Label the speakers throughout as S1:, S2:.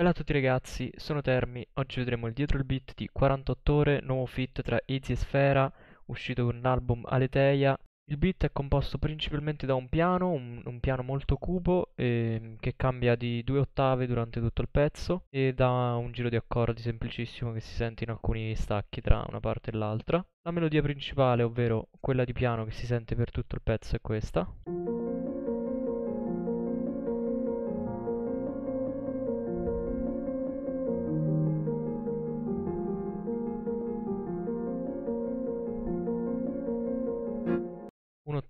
S1: Bella a tutti ragazzi, sono Termi, oggi vedremo il dietro il beat di 48 ore, nuovo feat tra Izzy e Sfera, uscito con l'album Aletheia. Il beat è composto principalmente da un piano, un, un piano molto cupo eh, che cambia di due ottave durante tutto il pezzo e da un giro di accordi semplicissimo che si sente in alcuni stacchi tra una parte e l'altra. La melodia principale, ovvero quella di piano che si sente per tutto il pezzo, è questa.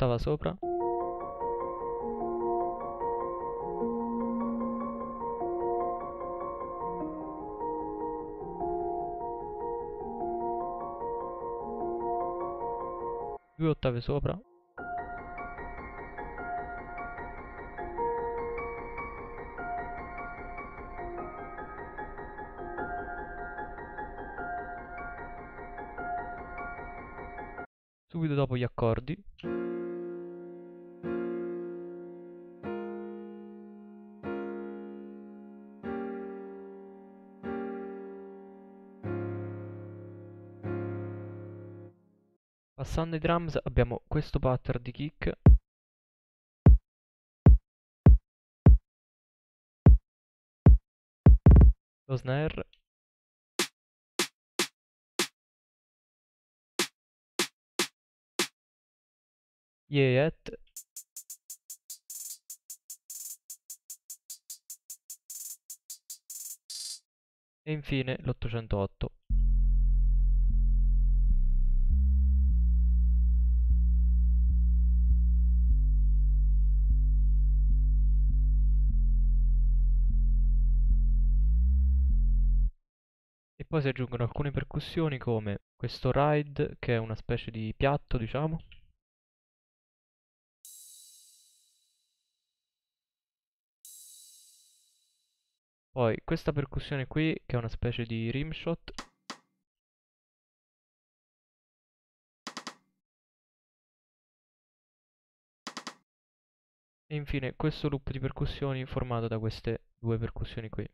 S1: Un'ottava sopra. Due ottave sopra. Subito dopo gli accordi. Passando ai drums abbiamo questo pattern di kick. Lo snare. Yeah e infine l'808 Poi si aggiungono alcune percussioni come questo ride che è una specie di piatto diciamo. Poi questa percussione qui che è una specie di rimshot. E infine questo loop di percussioni formato da queste due percussioni qui.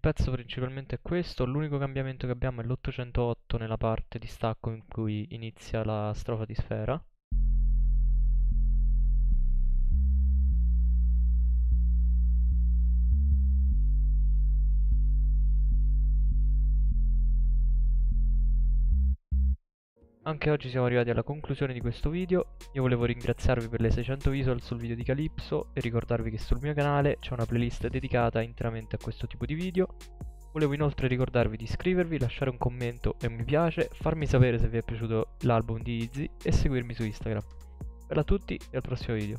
S1: Pezzo principalmente è questo, l'unico cambiamento che abbiamo è l'808 nella parte di stacco in cui inizia la strofa di sfera. Anche oggi siamo arrivati alla conclusione di questo video, io volevo ringraziarvi per le 600 visual sul video di Calypso e ricordarvi che sul mio canale c'è una playlist dedicata interamente a questo tipo di video. Volevo inoltre ricordarvi di iscrivervi, lasciare un commento e un mi piace, farmi sapere se vi è piaciuto l'album di Izzy e seguirmi su Instagram. Bella a tutti e al prossimo video.